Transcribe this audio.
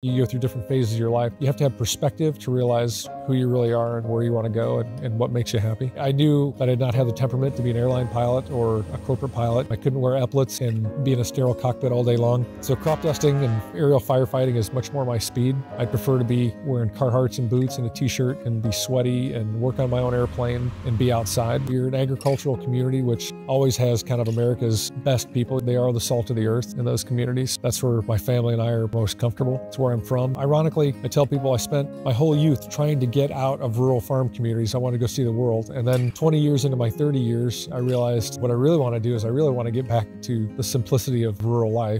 You go through different phases of your life. You have to have perspective to realize who you really are and where you want to go and, and, what makes you happy. I knew that I did not have the temperament to be an airline pilot or a corporate pilot. I couldn't wear epaulets and be in a sterile cockpit all day long. So crop dusting and aerial firefighting is much more my speed. I prefer to be wearing Carhartts and boots and a t-shirt and be sweaty and work on my own airplane and be outside. We're an agricultural community which always has kind of America's best people. They are the salt of the earth in those communities. That's where my family and I are most comfortable. It's where I'm from. Ironically, I tell people I spent my whole youth trying to get out of rural farm communities. I want to go see the world. And then 20 years into my 30 years, I realized what I really want to do is I really want to get back to the simplicity of rural life.